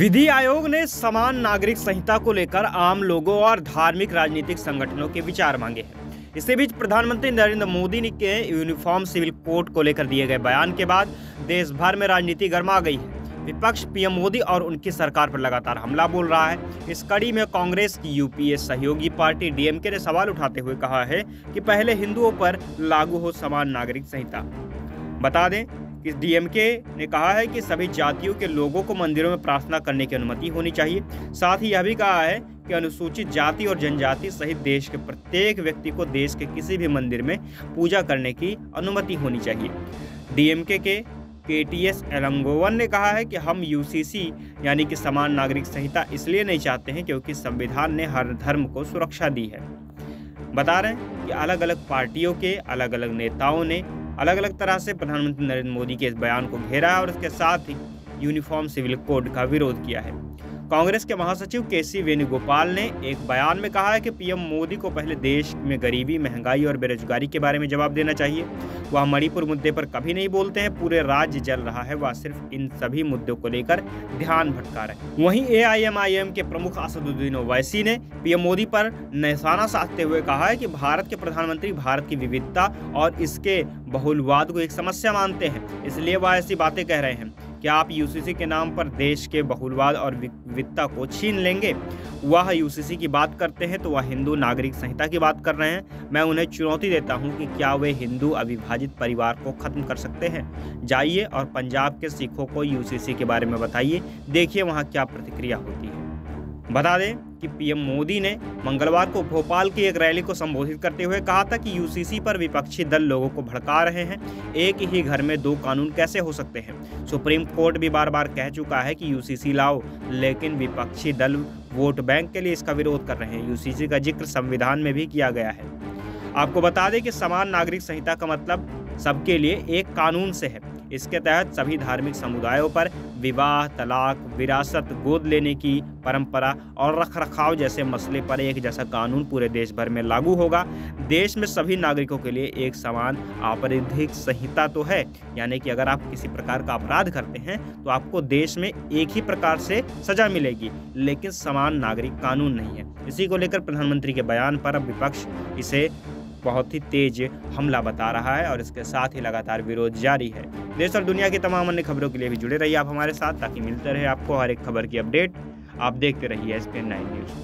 विधि आयोग ने समान नागरिक संहिता को लेकर आम लोगों और धार्मिक राजनीतिक संगठनों के विचार मांगे हैं। इसी बीच प्रधानमंत्री नरेंद्र मोदी ने के यूनिफॉर्म सिविल कोड को लेकर दिए गए बयान के बाद देश भर में राजनीति गर्मा गई है। विपक्ष पीएम मोदी और उनकी सरकार पर लगातार हमला बोल रहा है। इस कड़ी में कांग्रेस की यूपीए सहयोगी पार्टी डीएमके ने सवाल उठाते हुए कहा है कि पहले हिंदुओं पर लागू हो समान नागरिक संहिता। बता दें कि डीएमके ने कहा है कि सभी जातियों के लोगों को मंदिरों में प्रार्थना करने की अनुमति होनी चाहिए। साथ ही यह भी कहा है कि अनुसूचित जाति और जनजाति सहित देश के प्रत्येक व्यक्ति को देश के किसी भी मंदिर में पूजा करने की अनुमति होनी चाहिए। डीएमके के के टी एस एलंगोवन ने कहा है कि हम यूसीसी यानी कि समान नागरिक संहिता इसलिए नहीं चाहते हैं क्योंकि संविधान ने हर धर्म को सुरक्षा दी है। बता रहे हैं कि अलग अलग पार्टियों के अलग अलग नेताओं ने अलग अलग तरह से प्रधानमंत्री नरेंद्र मोदी के इस बयान को घेरा है और इसके साथ ही यूनिफॉर्म सिविल कोड का विरोध किया है। कांग्रेस के महासचिव के सी वेणुगोपाल ने एक बयान में कहा है कि पीएम मोदी को पहले देश में गरीबी, महँगाई और बेरोजगारी के बारे में जवाब देना चाहिए। वह मणिपुर मुद्दे पर कभी नहीं बोलते हैं, पूरे राज्य जल रहा है, वह सिर्फ़ इन सभी मुद्दों को लेकर ध्यान भटका रहे वहीं एआईएमआईएम के प्रमुख असदुद्दीन ओवैसी ने पीएम मोदी पर निशाना साधते हुए कहा है कि भारत के प्रधानमंत्री भारत की विविधता और इसके बहुलवाद को एक समस्या मानते हैं, इसलिए वह ऐसी बातें कह रहे हैं। क्या आप यूसीसी के नाम पर देश के बहुलवाद और विविधता को छीन लेंगे? वह यूसीसी की बात करते हैं तो वह हिंदू नागरिक संहिता की बात कर रहे हैं। मैं उन्हें चुनौती देता हूँ कि क्या वे हिंदू अविभाजित परिवार को खत्म कर सकते हैं। जाइए और पंजाब के सिखों को यूसीसी के बारे में बताइए। देखिए वहाँ क्या प्रतिक्रिया होती है। बता दें कि पीएम मोदी ने मंगलवार को भोपाल की एक रैली को संबोधित करते हुए कहा था कि यूसीसी पर विपक्षी दल लोगों को भड़का रहे हैं। एक ही घर में दो कानून कैसे हो सकते हैं? सुप्रीम कोर्ट भी बार बार कह चुका है कि यूसीसी लाओ, लेकिन विपक्षी दल वोट बैंक के लिए इसका विरोध कर रहे हैं। यूसीसी का ज़िक्र संविधान में भी किया गया है। आपको बता दें कि समान नागरिक संहिता का मतलब सबके लिए एक कानून से है। इसके तहत सभी धार्मिक समुदायों पर विवाह, तलाक, विरासत, गोद लेने की परंपरा और रख रखाव जैसे मसले पर एक जैसा कानून पूरे देश भर में लागू होगा। देश में सभी नागरिकों के लिए एक समान आपराधिक संहिता तो है, यानी कि अगर आप किसी प्रकार का अपराध करते हैं तो आपको देश में एक ही प्रकार से सजा मिलेगी, लेकिन समान नागरिक कानून नहीं है। इसी को लेकर प्रधानमंत्री के बयान पर अब विपक्ष इसे बहुत ही तेज हमला बता रहा है और इसके साथ ही लगातार विरोध जारी है। देश और दुनिया की तमाम अन्य खबरों के लिए भी जुड़े रहिए आप हमारे साथ ताकि मिलते रहे आपको हर एक खबर की अपडेट। आप देखते रहिए एस न्यूज़